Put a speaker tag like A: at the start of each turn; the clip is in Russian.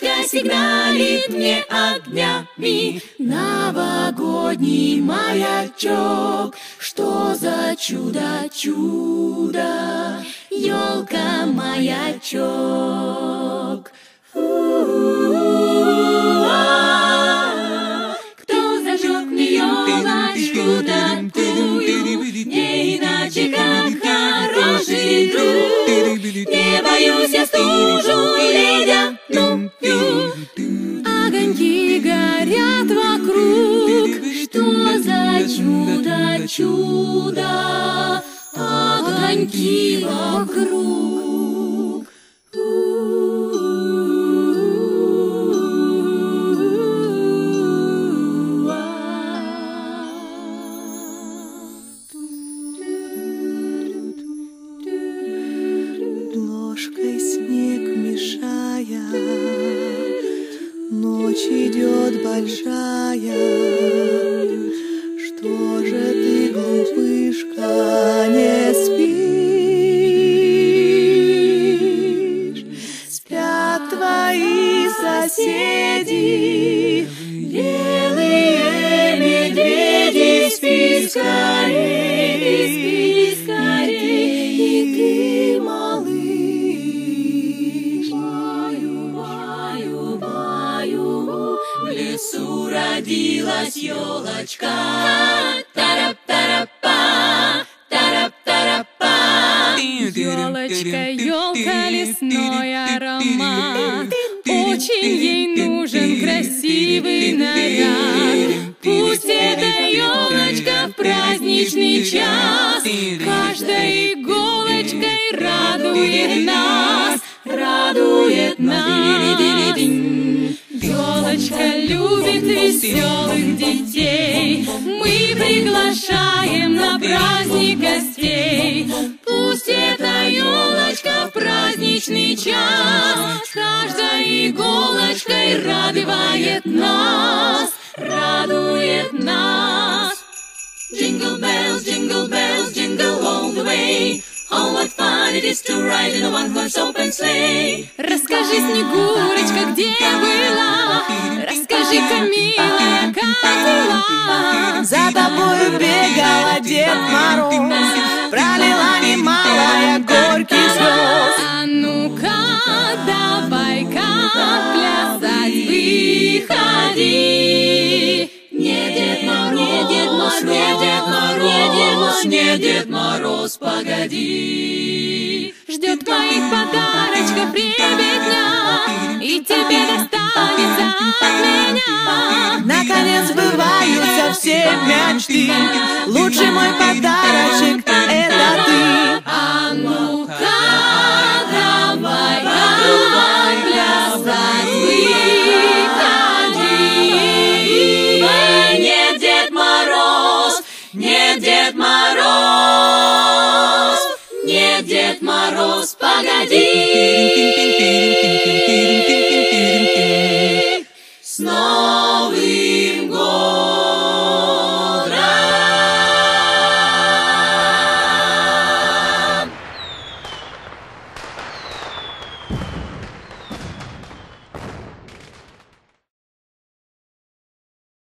A: Елочка сигналит мне огнями. Новогодний маячок. Что за чудо, чудо ледяную Огоньки горят вокруг. Что за чудо, чудо Огоньки вокруг
B: идет большая. Что же ты, глупышка, не спишь? Спят твои соседи, Белые медведи, спи скорей,
A: родилась елочка. Тарап-тарапа, тарап-тарапа.
C: Елочка, елка, лесной аромат Очень ей нужен красивый наряд Пусть эта елочка в праздничный час Каждой приглашаем на праздник гостей. Пусть эта елочка в праздничный час Каждой иголочкой радует нас Радует нас. Jingle bells, jingle bells, jingle all the way. Oh, what fun it is to ride in a one-horse open sleigh. Расскажи, Снегурочка, где была? Расскажи, Камила, как
B: тобою Дед Мороз, Пролила немало горьких слез.
C: А ну-ка, давай-ка плясать выходи
A: Не Дед Мороз, не Дед Мороз, не Дед Мороз, не Дед Мороз, погоди.
C: Ждет твоих подарочков ребятня И тебе достанется
B: подарочек это ты.
C: А ну-ка, давай-ка плясать выходи
A: Не Дед Мороз, не Дед Мороз, не Дед Мороз, погоди.